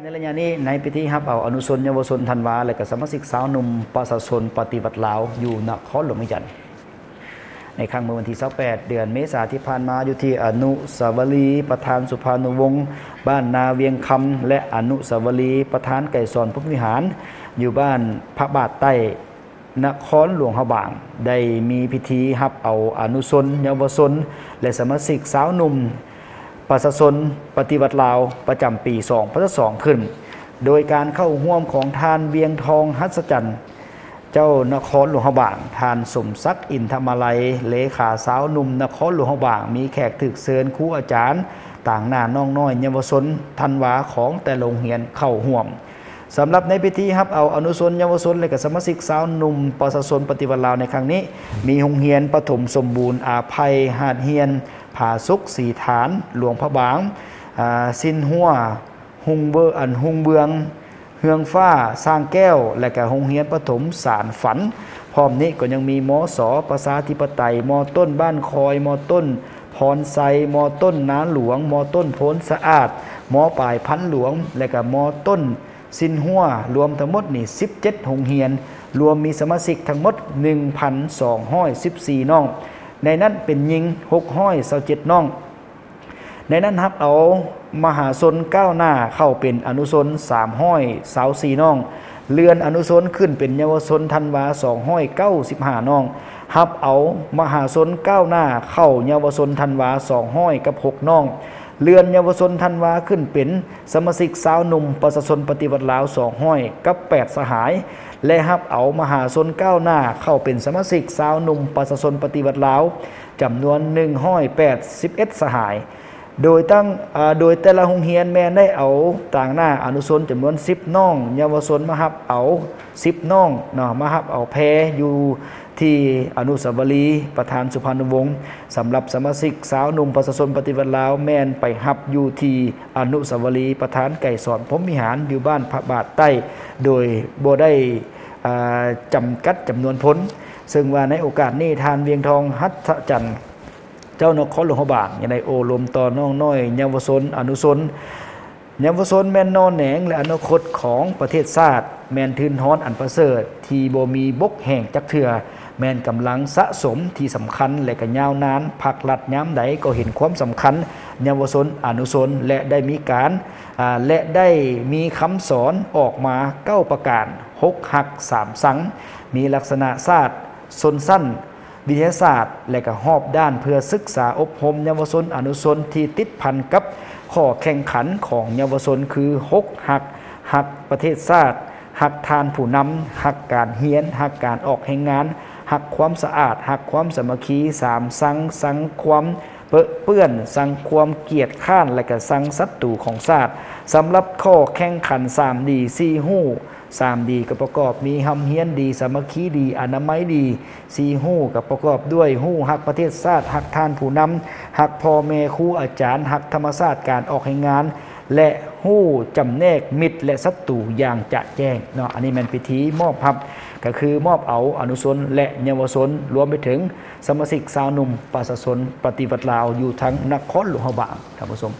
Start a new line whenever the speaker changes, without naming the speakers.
ในระยะนี้ในพิธีฮับเอาอนุชนเยาวชนธันวาและก็สมาชิกสาวหนุ่มประชาชนปฏิบัติลาวอยู่นครหลวงจันทน์ในครั้งเมื่อวันที่28เดือนเมษาที่ผ่านมาอยู่ที่อนุสาวรีย์ประธานสุภานุวงศ์บ้านนาเวียงคำและอนุสาวรีย์ประธานไก่สอนพุทธวิหาร อยู่บ้านพระบาทใต้นครหลวงฮาบาง ได้มีพิธีฮับเอาอนุชนเยาวชนและสมาชิกสาวหนุ่ม ประชาชนปฏิบัติลาวประจำปี2พศ2ขึ้น โดยการเข้าร่วมของทานเวียงทองหัศจรรย์เจ้านครหลวงบาง ทานสมศักดิ์อินธรรมลัย เลขาสาวหนุ่มนครหลวงบาง มีแขกถึกเชิญครูอาจารย์ ต่างหน้าน้องน้อยเยาวชนทันวาของแต่โรงเรียนเข้าห่วมสำหรับในพิธีครับเอาอนุชนเยาวชนและกับสมาชิกสาวหนุ่มประชาชนปฏิบัติลาวในครั้งนี้ มีโรงเรียนปฐมสมบูรณ์อาภัยหาดเฮียน ผาสุกสีฐาน หลวงพระบางสินหัวหุงเบอร์อันหุงเบืองเฮืองฟ้าสร้างแก้ว และก็โรงเรียนปฐมสารฝัน พร้อมนี้ก็ยังมีมสประชาธิปไตยมต้นบ้านคอยมต้นพรไซมต้นน้าหลวงมต้นโพนสะอาดมปลายพันหลวง และก็มต้นสินหัวรวมทั้งหมดนี่17โรงเรียน รวมมีสมาชิกทั้งหมด 1,214น้อง ในนั้นเป็นยิงหกห้อยเสาเจ็ดน่อง ในนั้นครับเอามหาชนก้าวหน้าเข้าเป็นอนุชนสามห้อยสาวสี่น่อง เลื่อนอนุชนขึ้นเป็นเยาวชนธันวาสองห้อยเก้าสิบห้าน่องฮับเอามหาชนก้าวหน้าเข้าเยาวชนธันวาสองห้อยกับหกน่อง เลือนเยาวชนธันวาขึ้นเป็นสมาชิกสาวหนุ่ม ประชาชนปฏิบัติลาวสองห้อยกับแปดสหาย และฮับเอามหาชนก้าวหน้าเข้าเป็นสมาชิกสาวหนุ่ม ประชาชนปฏิบัติลาวจำนวนหนึ่งห้อยแปดสิบเอ็ดสหาย โดยตั้งโดยแต่ละโรงเรียนแม่ได้เอาต่างหน้าอนุชนจำนวน10น้อง เยาวชนมาฮับเอา10น้องเนาะมาฮับเอาแพอยู่ ที่อนุสาวรีย์ประธานสุพรรณวงศ์สำหรับสมาชิกสาวหนุ่มประชาชนปฏิวัติลาวแมนไปฮับอยู่ที่อนุสาวรีย์ประธานไก่สอนพรมิหารอยู่บ้านพระบาทใต้ โดยโบได้จำกัดจำนวนพ้น ซึ่งว่าในโอกาสนี้ทานเวียงทองฮัตจันทร์เจ้านครหลวงบางย่างในโอลมต่อน้องน้อยเยาวชนอนุชน ยาวชนแมนนอนแหนงและอนาคตของประเทศชาติแมนทืนฮ้อนอันประเสริฐ ที่บ่มีบกแห่งจักเถื่อแมนกำลังสะสมที่สำคัญและก็ยาวนานพักหลัดย้ำใดก็เห็นความสำคัญเยาวชนอนุชนและได้มีการและได้มีคำสอนออกมาเก้าประการหกหักสามสัง มีลักษณะศาสตร์ชนสั้น วิทยาศาสตร์ และก็หอบด้านเพื่อศึกษาอบรมเยาวชนอนุชนที่ติดพันกับข้อแข่งขันของเยาวชนคือหกหักหักประเทศชาติหักทานผู้นำหักการเฮียนหักการออกแห่งงานหักความสะอาดหักความสามัคคีสามสังสังความเปื้อนสังความเกียรติข้านและก็สังศัตรูของชาติสำหรับข้อแข่งขัน3ดี4หู้ สามดีก็ประกอบมีหำเฮียนดี สามัคคีดี อนามัยดีสีหู้กับประกอบด้วยหู้หักประเทศชาติหักทานผู้นำหักพ่อแม่ครูอาจารย์หักธรรมศาสตร์การออกให้งาน และหู้จำแนกมิตรและศัตรูอย่างจะแจ้งเนาะอันนี้มันพิธีมอบครับก็คือมอบเอาอนุชนและเยาวชนรวมไปถึงสมาชิกสาวหนุ่มประชาชนปฏิบัติลาวอยู่ทั้งนครหลวงพระบางท่านผู้ชม